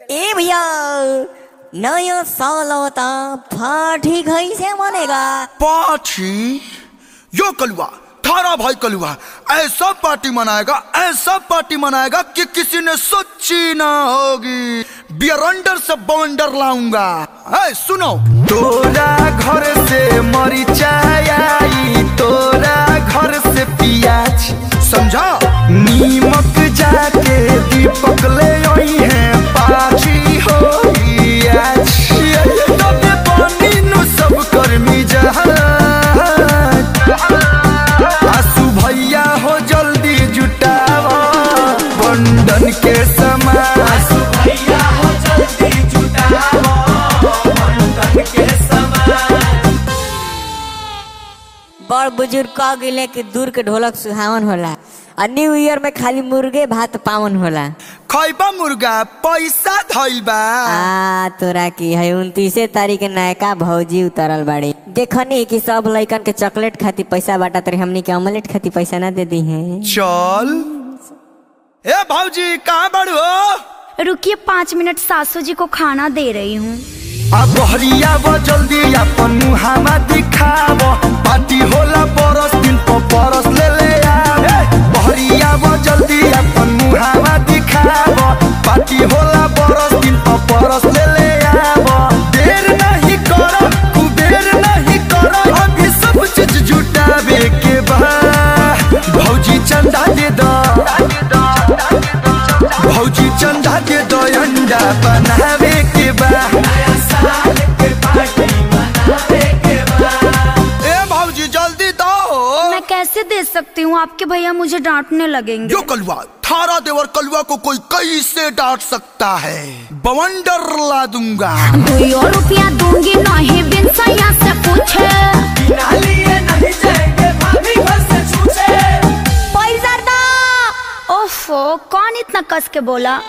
ए भैया नया साल होता पार्टी कैसे मनेगा। पार्टी? यो कलुआ थारा भाई कलुआ ऐसा पार्टी मनाएगा ऐसा पार्टी मनाएगा कि किसी ने सोची ना होगी। बियरंडर से बवंडर लाऊँगा। है सुनो। तोरा घर से मरिचाई आई तोरा घर से पियाज समझा? नीमक जाके दीपक बंडन के बड़ बुज़ुर्ग कह गिले कि दूर के ढोलक सुहावन होला आ न्यू ईयर में खाली मुर्गे भात पावन होला। खैबा मुर्गा पैसा धइल बा। आ तोरा की है उनतीसे तारीख के नयका भौजी उतरल बाड़ी। देखनी कि सब लइकन के चॉकलेट खाती पैसा बाटा तरी हमनी के ऑमलेट खाती पैसा ना दे दी है। चल। ए भाजी कहाँ बड़ू हो? रुकिए पाँच मिनट सासू जी को खाना दे रही हूँ। अब बहरिया वो जल्दी अपन मुहामा दिखावो पार्टी होला बरस दिन पर बरस ले ले आ बहरिया वो जल्दी भौजी चंदा दे अंडा बनावे के बा। ए भौजी जल्दी दो। मैं कैसे दे सकती हूँ? आपके भैया मुझे डांटने लगेंगे। जो कलवा थारा देवर कलवा को कोई कैसे डांट सकता है? बवंडर ला दूँगा। दो रुपया दूँगी नहीं बिन सैया से पूछे। पैसा दो। ओफो कौन इतना कस के बोला?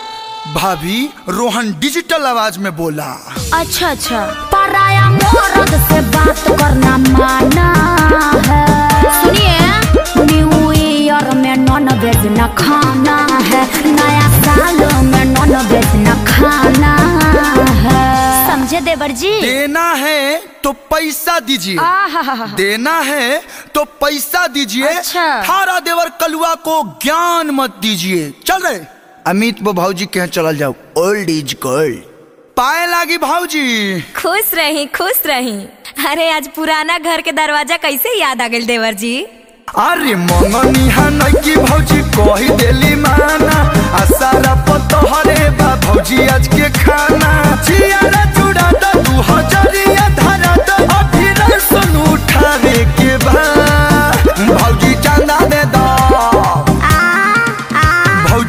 भाभी रोहन डिजिटल आवाज़ में बोला। अच्छा अच्छा। पराया मर्द से बात करना माना है। सुनिए न्यू ईयर में नॉन वेज न खाना है। नया साल में नॉन वेज न खाना है। समझे देवर जी? देना है तो पैसा दीजिए। देना है तो पैसा दीजिए। अच्छा। थारा देवर कलुआ को ज्ञान मत दीजिए। चल रहे अमित वो भाऊजी के यहाँ चल जाओ। ओल्ड इज़ गोल्ड पाए लागी भाऊजी। खुश रही खुश रही। अरे आज पुराना घर के दरवाज़ा कैसे याद आ गए देवर जी? अरे मंगनी है की भौजी कही देली माना। आ सारा पतोहरे बा भौजी आज के खाना। चियारा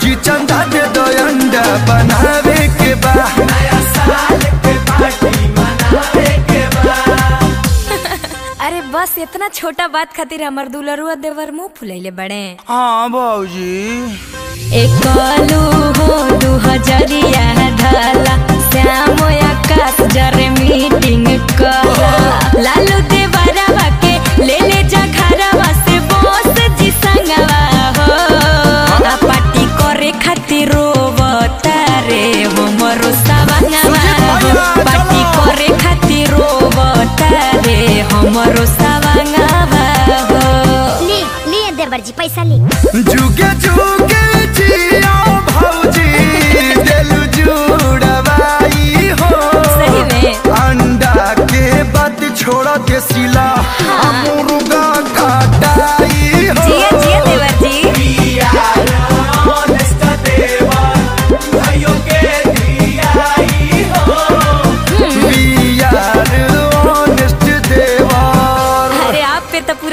भौजी चंदा दे दो अंडा बनावे के बा नया साल के पार्टी मनावे के बा अरे बस इतना छोटा बात खातिर हमर दुलरुआ देवर मुँह फुलैले बड़े। हाँ भौजी एक हो दू लिए जी पैसा ले। जुगे जुगे जिया भौजी दिल जुड़वाई हो। सही में। अंडा के बाद छोड़ा के सिला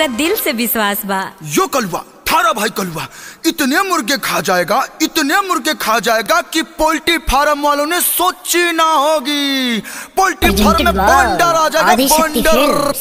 पूरा दिल से विश्वास बा। यो कलुआ थारा भाई कलुआ इतने मुर्गे खा जाएगा इतने मुर्गे खा जाएगा कि पोल्ट्री फार्म वालों ने सोची ना होगी। पोल्ट्री फार्म में बंडर आ जाएगा बंडर